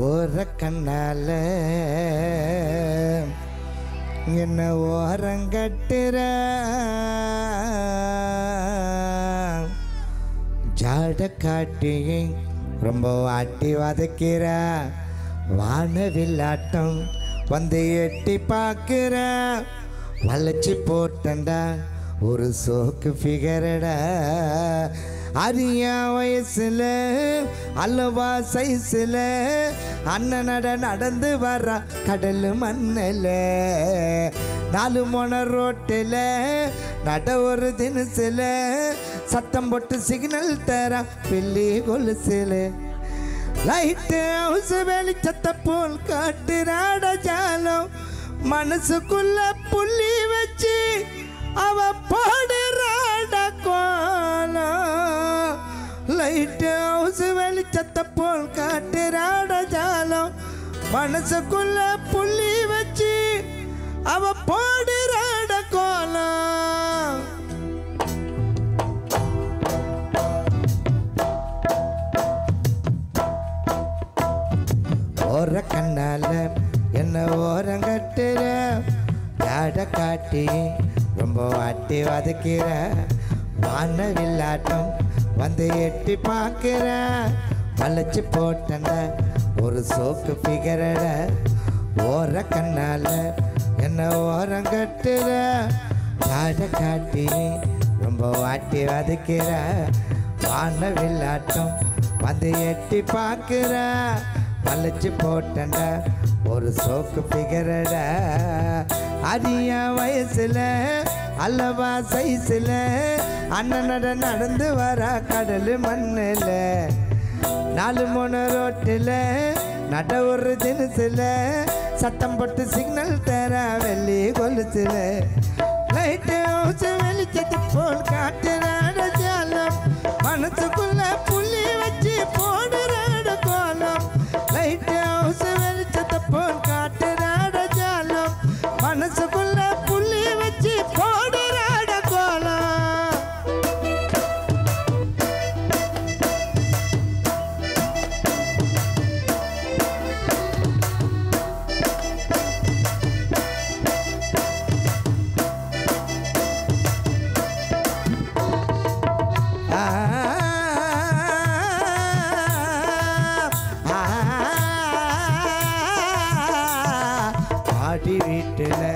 ஓர கண்ணால. என்ன ஓரங்கட்டுற ஜாட காட்டி ரொம்ப வாட்டி வதக்கிற. வானவில்லாட்டம் வந்து எட்டி பார்க்கிற. வளைச்சி போட்டண்டா ஒரு சோக்கு ஃபிகரடா அரியா வயசுல அல்லவா சைஸ்ல அண்ணனட நடந்து வர கடல் மண்ணில் நாலு மொன ரோட்டில் நட ஒரு தினசில் சத்தம் போட்டு சிக்னல் தர பில்லி கொலுசில். லைட்டு ஹவுஸ் வெளிச்சத்தை போல் காட்டு நாட ஜாலம். மனசுக்குள்ள புள்ளி வச்சு அவ பாடுறா. லைட் ஹவுஸ் வெளிச்சத்தை போல் காட்டுறாட ஜாலம். மனசுக்குள்ள புள்ளி வச்சு அவ போடுறாட கோலம். ஓர கண்ணால என்ன ஓரங்கட்டுற யாட காட்டி ரொம்ப வாட்டி வதக்கிற? வானவில்லாட்டம் வந்து எட்டி பார்க்கிற. வளைச்சு போட்டன ஒரு சோக்கு பிகரட. ஓர கண்ணால என்ன ஓரங்கட்டுற காட காட்டி ரொம்ப வாட்டி வதக்கிற. வானவில்லாட்டம் வந்து எட்டி பார்க்கிற. வளைச்சு போட்டண்ட ஒரு சோக்கு பிகரட. அதிக வயசுல அல்லவா சைஸில் அண்ணனட நடந்து வர கடல் மண்ணில். நாலு மூணு ரோட்டில் நட ஒரு தினசில் சத்தம் போட்டு சிக்னல் தர வெள்ளி கொலுசில். லைட்டு வீட்டுல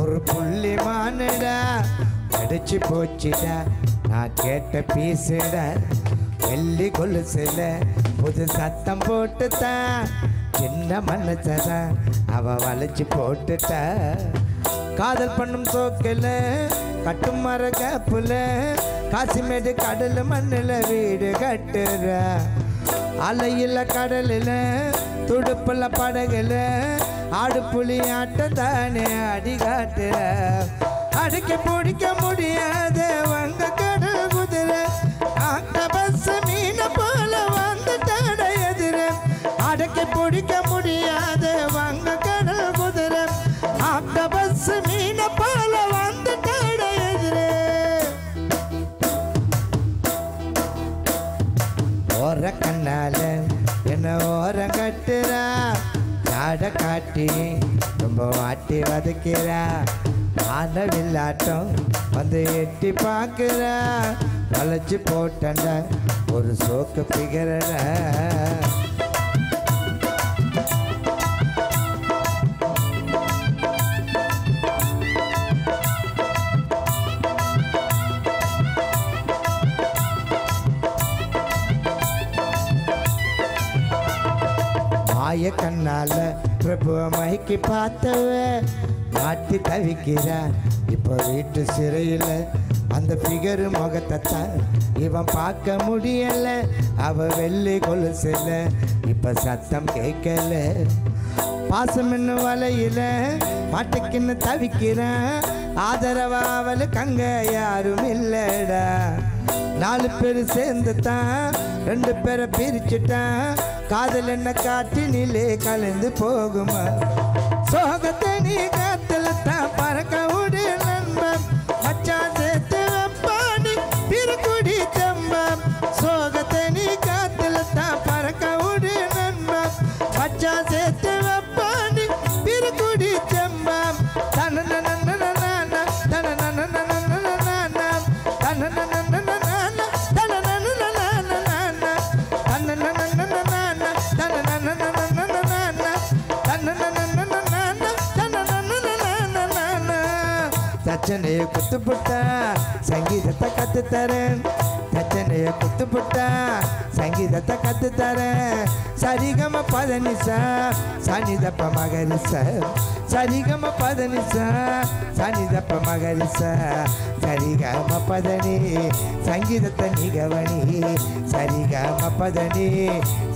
ஒரு புள்ளி மானுடா அடிச்சு போச்சுடா. நான் கேட்ட பீசுட வெள்ளி கொலுசுல புது சத்தம் போட்டுத்தான் சின்ன மனசதான் அவ வளைச்சு போட்டுட்டா. காதல் பண்ணும் சோக்கில் கட்டும் மர கேப்புல காசிமேடு கடல் மண்ணில் வீடு கட்டுற. அலையில் கடலில் துடுப்பில் படகுல ஆடு புலி ஆட்டம் தானே அடி காட்டுற அடிக்க பிடிக்க முடியாது வந்த கடல் குதிரை. ஆக்டபஸ் மீன போல வந்து தட எதிர. அடக்க பிடிக்க முடியாது வங்க கடல் குதிரை. ஆக்டபஸ் மீன போல வந்து தட எதிர. ஓர கண்ணால வாட்டி ரொம்ப வாட்டி வதக்கிறா. ஆனவில்லாட்டம் வந்து எட்டி பார்க்கிறா. வளைச்சு போட்டண்ட ஒரு சோக்கு பிகரட. மாய கண்ணால பிரபுவ மைக்கு பார்த்தவ மாட்டி தவிக்கிறா இப்போ வீட்டு சிறையில் அந்த ஃபிகரு முகத்தை தான் இவன் பார்க்க முடியல. அவ வெள்ளி கொலுசில இப்ப சத்தம் கேட்கல. பாசம் என்ன வலையில மாட்டுக்குன்னு தவிக்கிறேன். ஆதரவா அவளுக்கு யாரும் இல்லடா. நாலு பேர் சேர்ந்து தான் ரெண்டு பேரை பிரிச்சுட்டான். காதல் என்ன காட்டினிலே கலந்து போகுமா? சோகத்தை நீ காத்துல தான் பறக்க விடு நண்பன். மச்சான் சேர்த்து வெப்பாடி திருக்குடி தம்பம் சோகத்தை நீ காத்துல தான் பறக்க விடு நண்பன். மச்சான் சேர்த்து வெப்பாடி திருக்குடி தச்சனைய குத்து புட்டா சங்கீதத்தை கத்து தரேன் தச்சனைய குத்து புட்டா சங்கீதத்தை கத்து தரேன் சரிகம பதனிசா சனிதப்ப மகரிச. சரிகம பதனிசா சனிதப்ப மகரிச. சரிகம பதனி சங்கீதத்தை நிகவணி சரிகம பதனி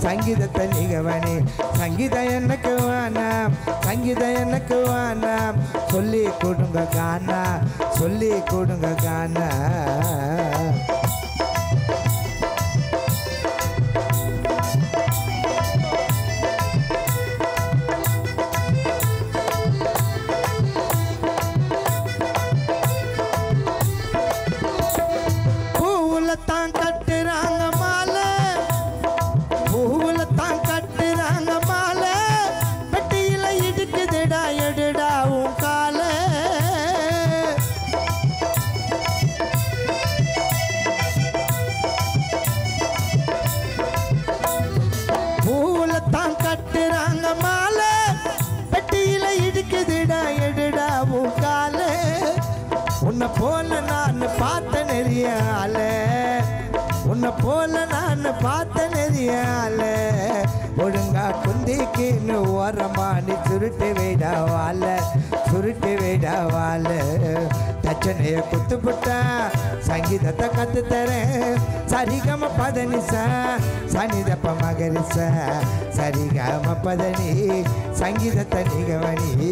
சங்கீதத்தை நிகவணி சங்கீத எனக்கு வானாம் சங்கீத எனக்கு வானாம் சொல்லி கொடுங்க கானா சொல்லி கொடுங்க கானா. நிறைய உன்னை போல நான் பார்த்த நிறைய ஆளு ஒழுங்கா குந்திக்கின்னு ஓரமானி சுருட்டு விடவால சுருட்டு விடவால தச்சனைய குத்து புட்டா சங்கீதத்தை கத்து தரேன். சரிகம பதனிசா சனிதப்ப மகரிச. சரிகம பதனி சங்கீதத்தை நிகவனி.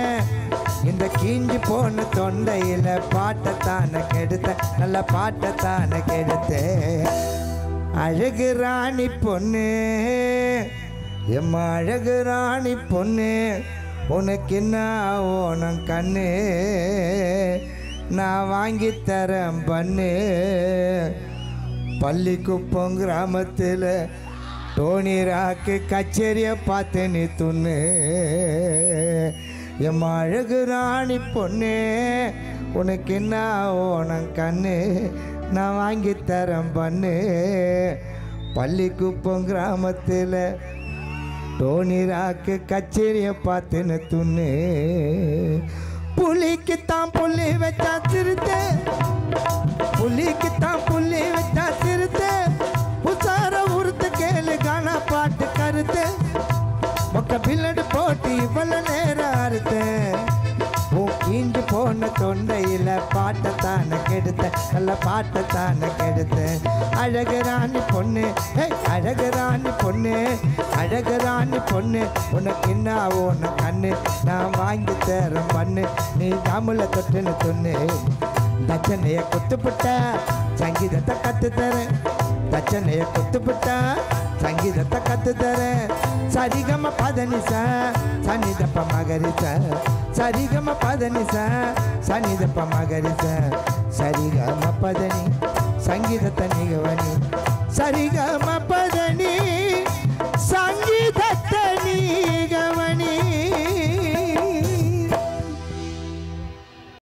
இந்த கீஞ்சி போன தொண்டையில் பாட்டத்தான கெடுத்த நல்ல பாட்டத்தான கெடுத்தேன் அழகு ராணி பொண்ணு எம் அழகு ராணி பொண்ணு உனக்கு என்ன ஓனம் கண்ணு? நான் வாங்கி தரேன் பண்ணு. பள்ளிக்குப்பம் கிராமத்தில் டோனி ராக்கு கச்சேரியை பார்த்து நீ துண்ணு என் அழகு ராணி பொண்ணு உனக்கு என்ன ஓனம் கண்ணு நான் வாங்கி தரேன் பண்ணு. பள்ளிக்குப்பம் கிராமத்தில் டோனி ராக்கு கச்சேரியை பார்த்துன்னு துண்ணு. புலிக்குத்தான் புள்ளி வச்சா சிறுத்தை புலிக்குத்தான் புள்ளி வச்சா தொண்டையில பாட்டத்தான கெடுத்த நல்ல பாட்டத்தான கெடுத்த. அழகுராணி பொண்ணு ஏய், அழகு பொண்ணு அழகுராணி பொண்ணு உனக்கு என்ன உன கண்ணு நான் வாங்கி தரேன் பண்ணு நீ தமிழ தொட்டுன்னு சொன்னு தச்சனைய குத்துப்பட்ட சங்கீதத்தை கத்து தரேன் தச்சனைய குத்துப்பட்ட சங்கீதத்தை கத்து தரேன் சரிகம பதனிச சன்னிதப்ப மகரிச. சரிகம பதனிச சன்னிதப்ப மகரிச. சரிகம பதனி சங்கீதத்தை நிகவனி. சரிகம பதனி சங்கீதத்தை நீக